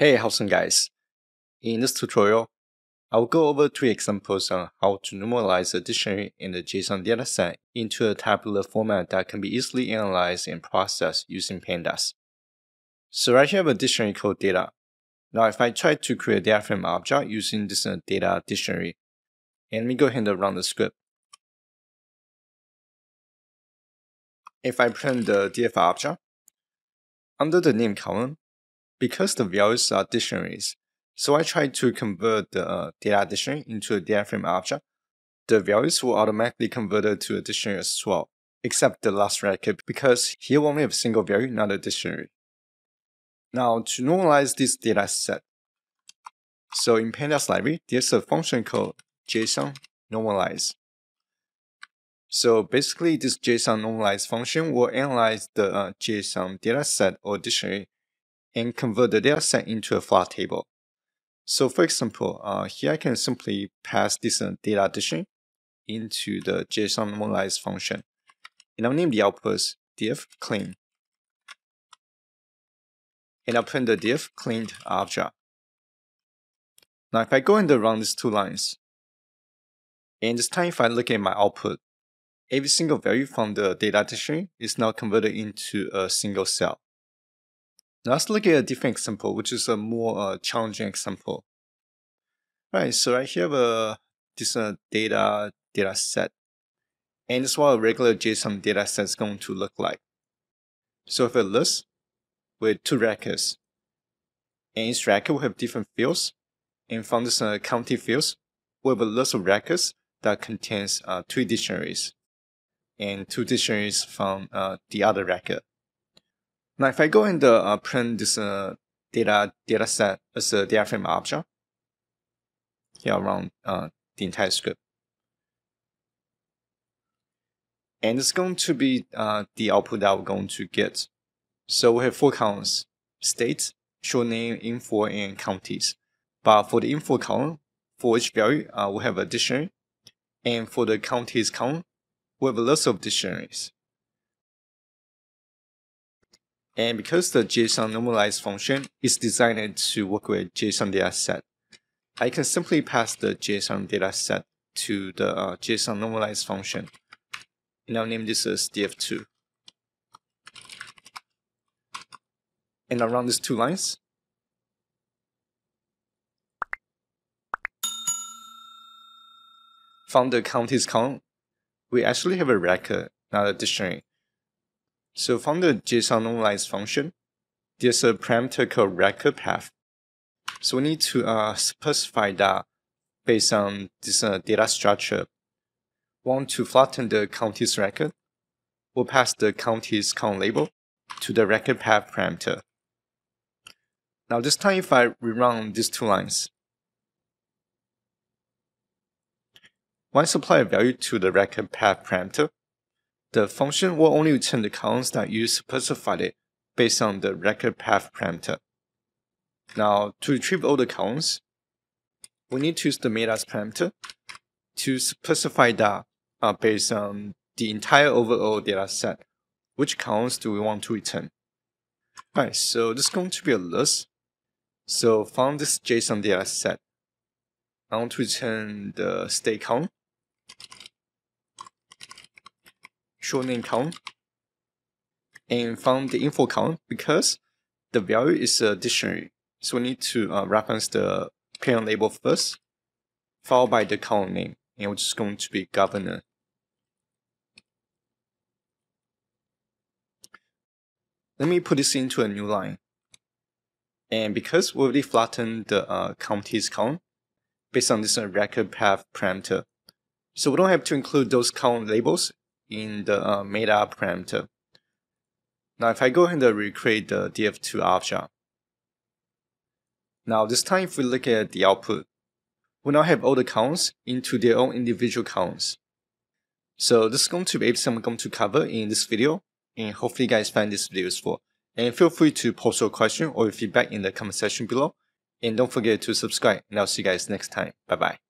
Hey, how's it guys? In this tutorial, I'll go over three examples on how to normalize a dictionary in the JSON dataset into a tabular format that can be easily analyzed and processed using pandas. So right here I have a dictionary called data. Now if I try to create a data frame object using this uh, data dictionary, and let me go ahead and run the script. If I print the df object, under the name column, because the values are dictionaries, so I try to convert the uh, data dictionary into a data frame object. The values will automatically convert to a dictionary as well, except the last record because here we only have a single value, not a dictionary. Now to normalize this data set, so in pandas library, there's a function called JSON normalize. So basically, this JSON normalize function will analyze the uh, JSON dataset or dictionary and convert the dataset into a flat table. So for example, uh, here I can simply pass this uh, data addition into the JSON normalize function. And I'll name the output as div clean. And I'll print the div cleaned object. Now if I go and run these two lines, and this time if I look at my output, every single value from the data dictionary is now converted into a single cell. Now let's look at a different example, which is a more uh, challenging example. All right, so I have a this uh, data data set, and this is what a regular JSON data set is going to look like. So if a list with two records, and each record will have different fields, and from this uh, county fields, we have a list of records that contains uh, two dictionaries, and two dictionaries from uh, the other record. Now, if I go and uh, print this uh, data data set as a data frame object, here around uh, the entire script, and it's going to be uh, the output that we're going to get. So we have four columns: state, short name, info, and counties. But for the info column, for each value, uh, we have a dictionary, and for the counties column, we have a list of dictionaries. And because the JSON normalize function is designed to work with JSON dataset, I can simply pass the JSON dataset to the uh, JSON normalize function. And I'll name this as df2. And I'll run these two lines. From the counties count, we actually have a record, not a dictionary. So from the JSON normalize function, there's a parameter called record path. So we need to uh, specify that based on this uh, data structure. Want to flatten the counties record? We'll pass the counties count label to the record path parameter. Now this time if I rerun these two lines, once I apply a value to the record path parameter, the function will only return the columns that you specified it based on the record path parameter. Now, to retrieve all the columns, we need to use the metas parameter to specify that uh, based on the entire overall data set, which columns do we want to return. Alright, so this is going to be a list. So from this JSON data set, I want to return the state column short name count and from the info count because the value is a dictionary. So we need to uh, reference the parent label first, followed by the column name, and which is going to be governor. Let me put this into a new line. And because we already flattened the uh, counties count based on this uh, record path parameter, so we don't have to include those count labels in the uh, meta parameter. Now if I go ahead and recreate the df2 object, now this time if we look at the output, we now have all the counts into their own individual counts. So this is going to be everything I'm going to cover in this video, and hopefully you guys find this video useful. And feel free to post your question or your feedback in the comment section below. And don't forget to subscribe, and I'll see you guys next time. Bye bye.